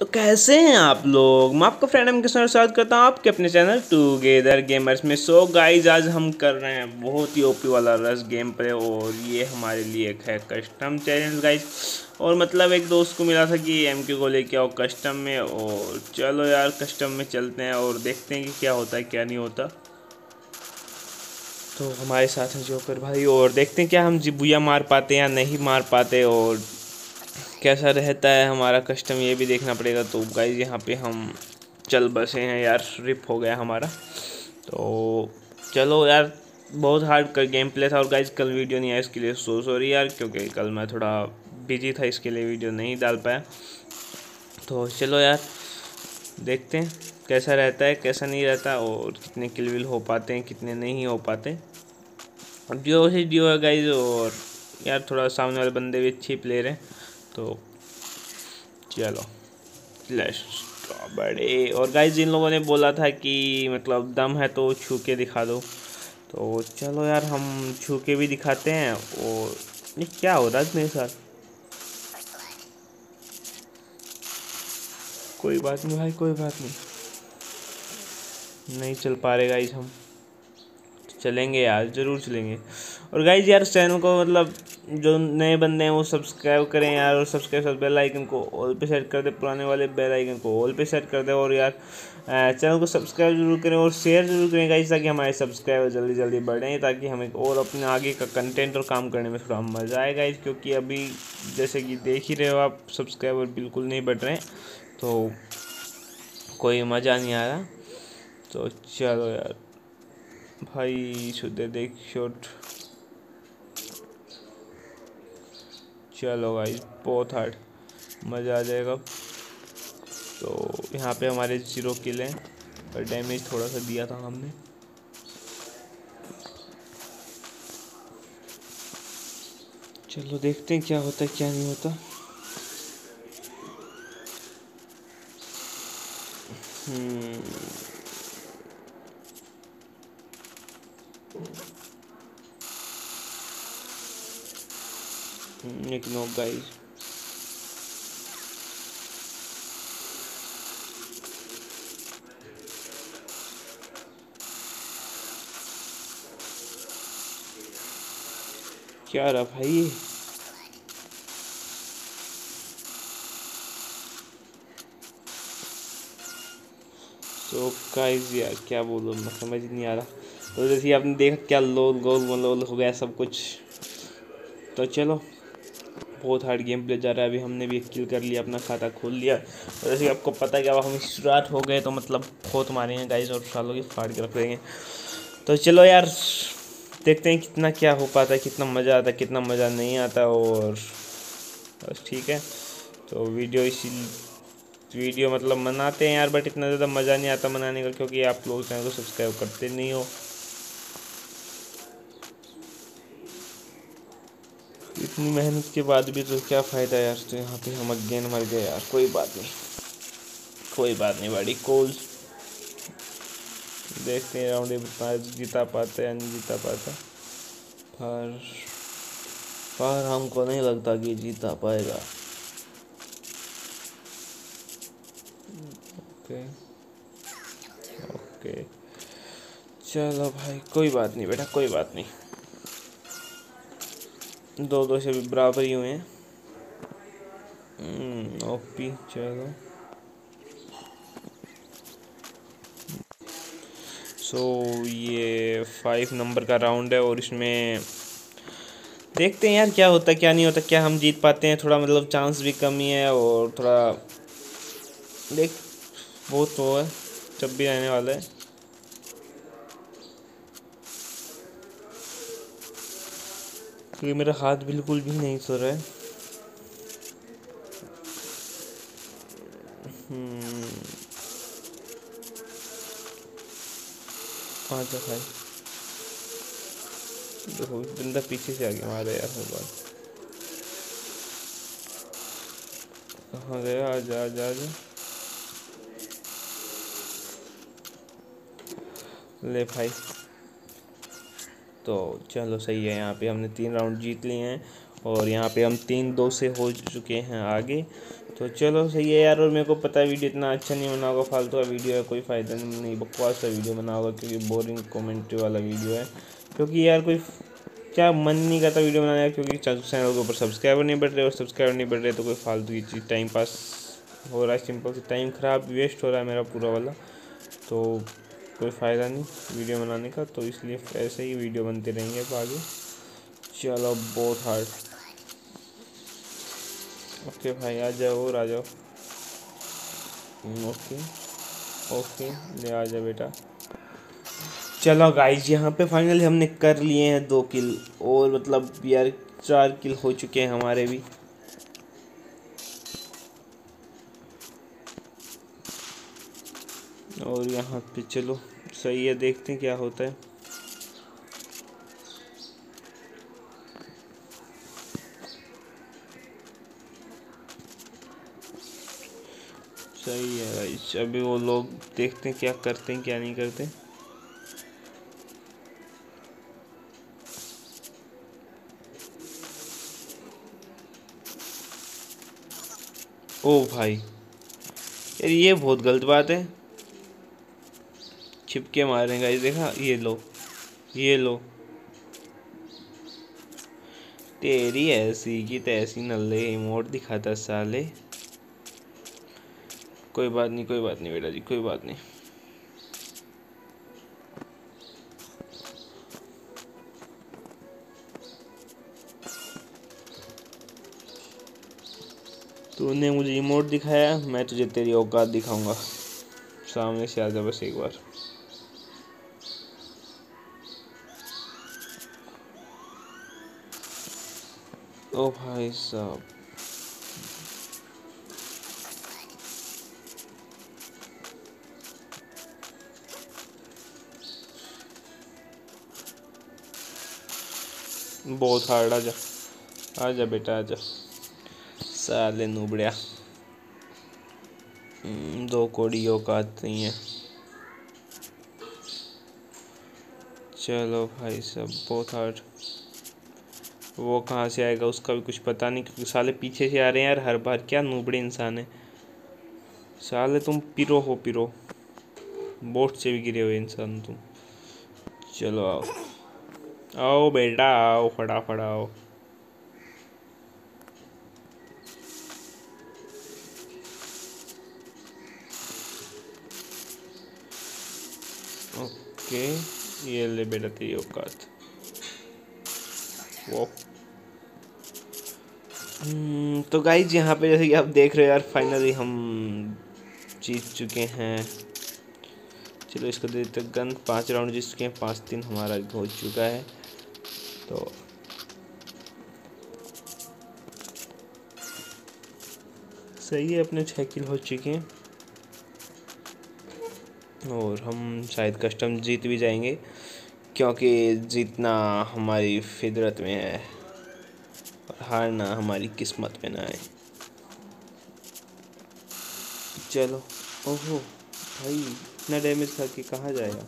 तो कैसे हैं आप लोग? मैं आपका फ्रेंड एम किसान स्वागत करता हूँ आपके अपने चैनल टूगेदर गेमर्स में। सो गाइज़ आज हम कर रहे हैं बहुत ही ओपी वाला रस गेम प्ले और ये हमारे लिए एक है कस्टम चैलेंज गाइज़ और मतलब एक दोस्त को मिला था कि एम के को लेके आओ कस्टम में और चलो यार कस्टम में चलते हैं और देखते हैं कि क्या होता है, क्या नहीं होता। तो हमारे साथ हैं जोकर भाई और देखते हैं क्या हम जिबुया मार पाते हैं या नहीं मार पाते और कैसा रहता है हमारा कस्टम, ये भी देखना पड़ेगा। तो गाइज़ यहाँ पे हम चल बसे हैं यार रिप हो गया हमारा। तो चलो यार, बहुत हार्ड कर गेम प्ले था और गाइज़ कल वीडियो नहीं आया इसके लिए सो सॉरी यार, क्योंकि कल मैं थोड़ा बिज़ी था इसके लिए वीडियो नहीं डाल पाया। तो चलो यार, देखते हैं कैसा रहता है, कैसा नहीं रहता और कितने किलविल हो पाते हैं, कितने नहीं हो पाते। अब जो से जो है गाइज़ और यार, थोड़ा सामने वाले बंदे भी अच्छी प्लेयर हैं। तो चलो बड़े और गाइज़ जिन लोगों ने बोला था कि मतलब दम है तो छू के दिखा दो। तो चलो यार, हम छू के भी दिखाते हैं और ये क्या हो रहा है मेरे साथ? कोई बात नहीं भाई, कोई बात नहीं। नहीं चल पा रहे गाइज़ हम। चलेंगे यार, ज़रूर चलेंगे। और गाइज़ यार, चैनल को मतलब जो नए बंदे हैं वो सब्सक्राइब करें यार और सब्सक्राइब साथ बेल आइकन को ऑल पे सेट कर दे, पुराने वाले बेल आइकन को ऑल पे सेट कर दे और यार चैनल को सब्सक्राइब ज़रूर करें और शेयर ज़रूर करें गाइज़ ताकि हमारे सब्सक्राइबर जल्दी जल्दी बढ़ें, ताकि हमें और अपने आगे का कंटेंट और काम करने में थोड़ा मज़ा आएगा इस क्योंकि अभी जैसे कि देख ही रहे हो आप सब्सक्राइबर बिल्कुल नहीं बढ़ रहे तो कोई मज़ा नहीं आ रहा। तो चलो यार, भाई, शुद्ध देख शॉट चलो भाई, बहुत हार्ड मज़ा आ जाएगा। तो यहाँ पे हमारे ज़ीरो किल हैं, पर डैमेज थोड़ा सा दिया था हमने। चलो देखते हैं क्या होता है, क्या नहीं होता। हम्म। एक नो गाइस क्या रहा भाई? तो गाइस यार, क्या बोलूँ? मैं समझ नहीं आ रहा। तो जैसे आपने देखा, क्या लोल गोल मोल हो गया, सब कुछ। तो चलो। बहुत हार्ड गेम प्ले जा रहा है। अभी हमने भी एक किल कर लिया, अपना खाता खोल लिया। और जैसे आपको पता है कि अब हम स्टार्ट हो गए तो मतलब बहुत मारेंगे गाइज़ और सालों की फाड़ के रख देंगे तो चलो यार, देखते हैं कितना क्या हो पाता है, कितना मज़ा आता है, कितना मज़ा नहीं आता और बस ठीक है। तो वीडियो इसी वीडियो मतलब मनाते हैं यार बट इतना ज़्यादा मज़ा नहीं आता मनाने का, क्योंकि आप लोग चैनल को सब्सक्राइब करते नहीं हो। इतनी मेहनत के बाद भी तो क्या फ़ायदा यार तो यहाँ पे हम अगेन मर गए यार, कोई बात नहीं। कोई बात नहीं बड़ी कोल देखते हैं राउंड जीता पाते या नहीं जीता पाता। पर पर हमको नहीं लगता कि जीता पाएगा। ओके ओके चलो भाई, कोई बात नहीं बेटा, कोई बात नहीं। दो दो से भी बराबर ही हुए हैं। ओपी हम्म, चलो। सो so, ये फाइव नंबर का राउंड है और इसमें देखते हैं यार क्या होता है क्या नहीं होता क्या हम जीत पाते हैं। थोड़ा मतलब चांस भी कम ही है और थोड़ा देख बहुत वो है जब भी रहने वाला है। क्योंकि मेरा हाथ बिल्कुल भी नहीं सो रहा है। आजा हम्म। भाई। देखो, बंदा पीछे से आ गया हमारे यार हो बात। कहाँ गया आजा आजा आजा। ले भाई। तो चलो सही है, यहाँ पे हमने तीन राउंड जीत लिए हैं और यहाँ पे हम तीन दो से हो चुके हैं आगे। तो चलो सही है यार, और मेरे को पता है वीडियो इतना अच्छा नहीं बना होगा, फालतू का वीडियो है, कोई फ़ायदा नहीं बकवास का वीडियो बना होगा क्योंकि बोरिंग कॉमेंट्री वाला वीडियो है। क्योंकि यार कोई क्या मन नहीं करता वीडियो बनाने का, क्योंकि चैनल के ऊपर सब्सक्राइबर नहीं बढ़ रहे, और सब्सक्राइबर नहीं बढ़ रहे तो कोई फालतू की चीज़ टाइम पास हो रहा है सिंपल से टाइम ख़राब वेस्ट हो रहा है मेरा पूरा वाला। तो कोई फ़ायदा नहीं वीडियो बनाने का तो इसलिए ऐसे ही वीडियो बनते रहेंगे अब आगे। चलो, बहुत हार्ड ओके भाई, आ जाओ और आ जाओ। ओके ओके, ले आ जाओ बेटा। चलो गाइज़ यहाँ पे फाइनली हमने कर लिए हैं दो किल और मतलब यार चार किल हो चुके हैं हमारे भी। और यहाँ पे चलो, सही है, देखते हैं क्या होता है। सही है गाइस अभी वो लोग देखते हैं क्या करते हैं, क्या नहीं करते। ओ भाई, यार ये बहुत गलत बात है। छिपके मारेगा ये देखा? ये लो। ये लो। तेरी ऐसी की तैसी नल्ले इमोट दिखाता साले। कोई बात नहीं, कोई बात नहीं बेटा जी, कोई बात नहीं। तूने मुझे इमोट दिखाया, मैं तुझे तेरी औकात दिखाऊँगा। सामने से आ जा बस एक बार। ओ भाई साहब। बहुत हार्ड आजा आजा बेटा आजा साले नुबड़िया। हम्म, दो कोड़ी औकात नहीं है। चलो भाई सब बहुत हार्ड वो कहाँ से आएगा उसका भी कुछ पता नहीं, क्योंकि साले पीछे से आ रहे हैं यार, हर बार क्या नूबड़े इंसान है। साले तुम पिरो हो, पिरो। बोट से भी गिरे हुए इंसान तुम। चलो आओ। आओ बेटा, आओ, फटाफट आओ। ओके, ये ले बेटा तेरी औकात। वो तो गाइज़ यहाँ पे जैसे कि आप देख रहे हो यार फाइनली हम जीत चुके हैं। चलो, इसको दे देते गन पाँच राउंड जीत चुके हैं, पाँच तीन हमारा हो चुका है। तो सही है, अपने छः किल हो चुके हैं। और हम शायद कस्टम जीत भी जाएँगे, क्योंकि जीतना हमारी फितरत में है। और हारना हमारी किस्मत में ना आए। चलो। ओहो, भाई, इतना डैमेज खा के कहाँ जाएगा?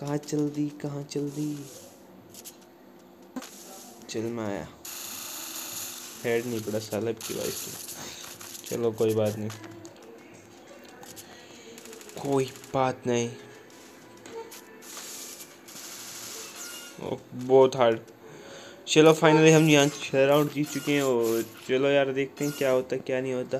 कहाँ चल दी, कहाँ चल दी? चल मैं आया हेड नहीं पड़ा सालब की वाइफ से चलो, कोई बात नहीं। कोई बात नहीं। बहुत हार्ड चलो फाइनली हम यहाँ छः राउंड जीत चुके हैं और चलो यार, देखते हैं क्या होता, क्या नहीं होता।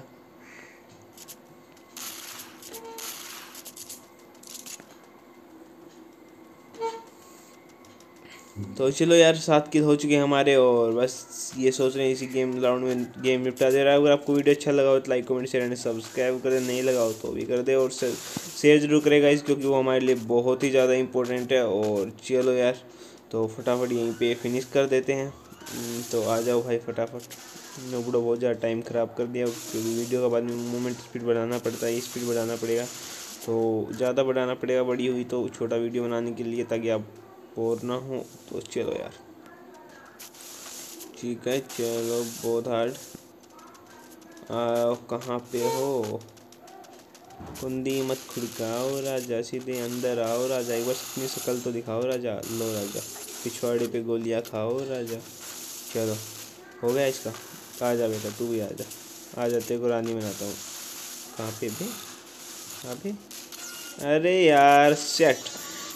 तो चलो यार, सात किल हो चुके हैं हमारे और बस ये सोच रहे हैं इसी गेम राउंड में गेम निपटा दे रहा है। अगर आपको वीडियो अच्छा लगा हो तो like comment share and subscribe करें नहीं लगा हो तो भी कर दे और शेयर ज़रूर करेगा इस, क्योंकि वो हमारे लिए बहुत ही ज़्यादा इंपॉर्टेंट है। और चलो यार तो फटाफट यहीं पे फिनिश कर देते हैं। हम्म, तो आ जाओ भाई फटाफट। नोबड़ो बहुत ज़्यादा टाइम ख़राब कर दिया। क्योंकि वीडियो के बाद में मूवमेंट स्पीड बढ़ाना पड़ता है स्पीड बढ़ाना पड़ेगा। तो ज़्यादा बढ़ाना पड़ेगा बड़ी हुई तो छोटा वीडियो बनाने के लिए ताकि आप बोर ना हो। तो चलो यार। ठीक है चलो बहुत हार्ड कहाँ पे हो? कुंदी मत खुड़काओ राजा सीधे अंदर आओ राजा। एक बार अपनी शक्ल तो दिखाओ राजा। लो राजा। पिछवाड़े पे गोलियाँ खाओ राजा। चलो, हो गया इसका। आ जा बेटा, तू भी आ जा आ जाते को रानी बनाता हूँ। कहाँ पे भी? कहाँ पे? अरे यार सेट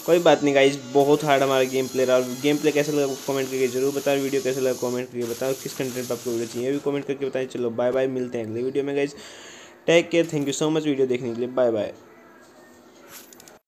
कोई बात नहीं गाइज़ बहुत हार्ड हमारा गेम प्ले रहा। गेम प्ले कैसा लगा कमेंट करके ज़रूर बताओ वीडियो कैसा लगा कमेंट करके बताओ, किस कंटेंट पर आपको वीडियो चाहिए। भी कमेंट करके बताएँ, चलो बाय बाय मिलते हैं अगले वीडियो में guys take care thank you so much video देखने के लिए। Bye bye